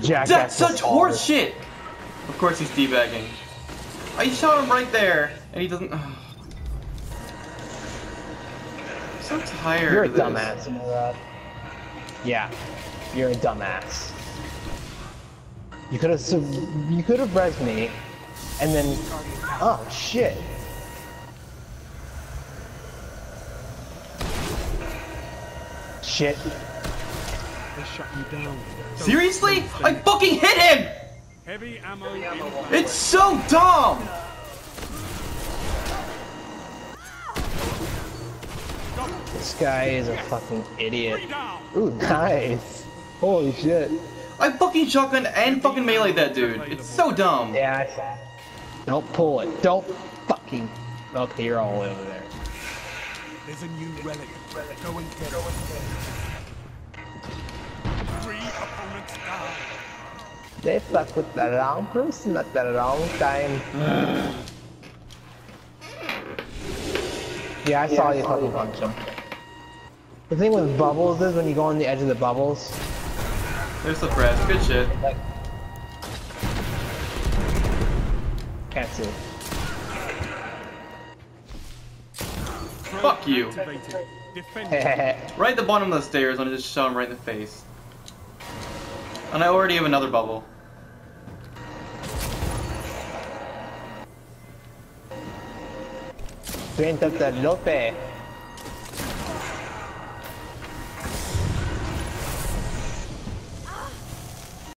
Jack. That's such horse shit! Of course he's teabagging. I shot him right there, and he doesn't. I'm so tired. You're a of this. dumbass, you know that. Yeah, you're a dumbass. You could have you could have res me, and then oh shit. Shit. They shut you down. Seriously? I fucking hit him! Heavy ammo inbound. It's so dumb! This guy is a fucking idiot. Ooh, nice. Holy shit. I fucking shotgun and fucking melee that dude. It's so dumb. Yeah, I saw. Don't pull it. Don't fucking. Okay, you're all over there. There's a new relic. Go and get it. They fuck with the wrong person at the wrong time. yeah, I saw you fucking punch him. The thing with bubbles is when you go on the edge of the bubbles, There's the press. Good shit. like. Can't see. Fuck you. Right at the bottom of the stairs, and I just shot him right in the face. And I already have another bubble. The Lope.